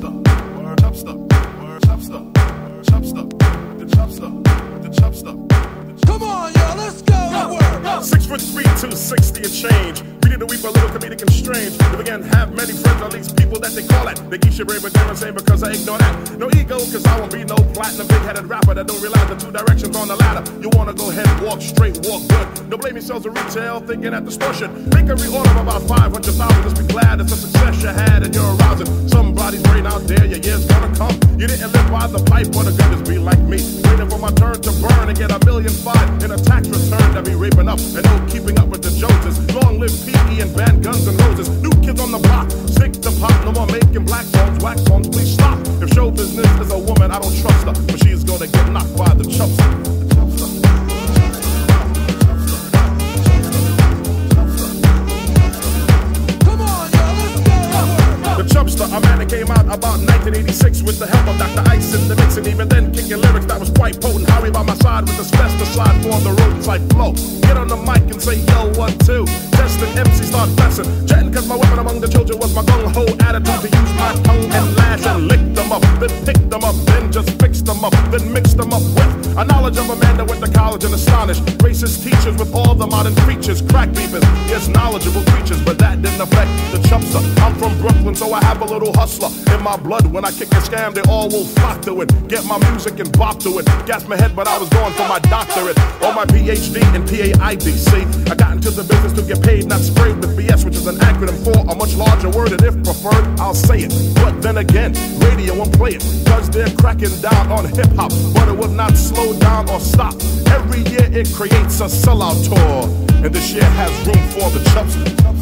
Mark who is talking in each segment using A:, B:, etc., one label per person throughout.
A: the the.
B: Come on, y'all, let's go.
A: Six foot three, two sixty and change. Reading the week a little comedic and strange. Began to have many friends on these people that they call it. They keep shit but they're insane because I ignore that. No ego, cause I won't be no platinum big headed rapper that don't realize the two directions on the ladder. You wanna go walk straight, walk good. Don't blame yourselves at retail, thinking at distortion. Make a reorder of about 500,000. Just be glad it's a success you had and you're arousing. Somebody's brain out there, your year's gonna come. You didn't live by the pipe or the gun, just be like me. Waiting for my turn to burn and get a million five in a tax return that be raping up. And no keeping up with the Joneses. Long live PE and band Guns N' Roses. New kids on the block, stick to pop. No more making black songs, wax songs, please stop. If show business is a woman, I don't trust her. But she's gonna get knocked by the Chubbster. About 1986 with the help of Dr. Ice in the mix, and even then kicking lyrics that was quite potent. Harry by my side with the special slide for the rodents like flow. Get on the mic and say, yo, what to? Testing MC, start blessing. Chatting cause my weapon among the children was my gung ho attitude to use my tongue and lash and lick them up, then pick them up, then just fix them up, then mix them up with a knowledge of a man that went to college and astonished racist teachers with all the modern features, crack beepers, yes, knowledgeable creatures, but that didn't affect the Chubbster. I'm from Brooklyn, so I have a little hustler in my blood. When I kick a scam, they all will flock to it. Get my music and bop to it. Gas my head, but I was going for my doctorate or my PhD in PAIDC. I got into the business to get paid, not sprayed with BS, which is an acronym for a much larger word. And if preferred, I'll say it. But then again, radio won't play it, cause they're cracking down on hip hop. But it will not slow down or stop. Every year it creates a sellout tour. And this year has room for the chubster.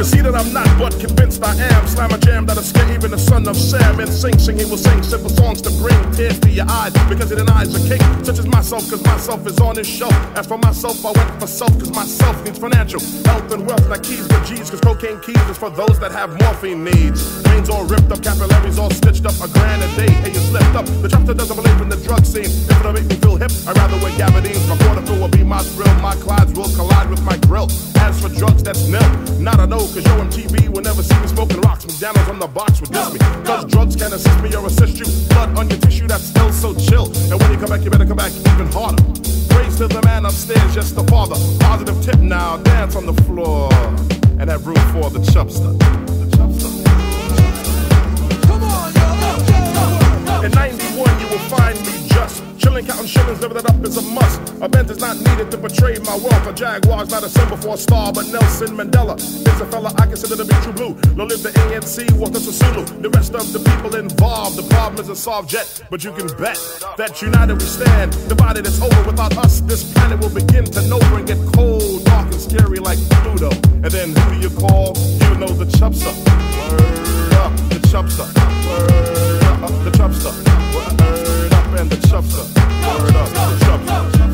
A: Can see that I'm not, but convinced I am. Slam a jam that'll scare even the son of Sam. And sing, sing, he will sing simple songs to bring tears to your eyes. Because he denies a king, such as myself, cause myself is on his show. As for myself, I went for self, cause myself needs financial health and wealth. Not keys, but G's, cause cocaine keys is for those that have morphine needs. Veins all ripped up, capillaries all stitched up. A grand a day, hey, you slipped up. The chapter doesn't believe in the drug scene. If it'll make me I'd rather wear gabardines. My fill will be my thrill. My clouds will collide with my grill. As for drugs, that's nil. Not a no, cause yo MTV will never see me smoking rocks. McDonald's on the box would diss me. Cause drugs can assist me or assist you. Blood on your tissue, that's still so chill. And when you come back, you better come back even harder. Praise to the man upstairs, just the father. Positive tip now, dance on the floor. And have room for the Chubbster. The.
B: Come on.
A: In 91, you will find me chilling, counting shillings, living it up is a must. A Benz is not needed to portray my wealth. A Jaguar's not a symbol for a star, but Nelson Mandela is a fella I consider to be true blue. No live the ANC, Walter Sisulu. The rest of the people involved, the problem isn't solved yet. But you can bet that united we stand. Divided it's over. Without us, this planet will begin to know and get cold, dark, and scary like Pluto. And then who do you call? You know the Chubbster. Word up, the Chubbster. Word and the Chubbster. Word up.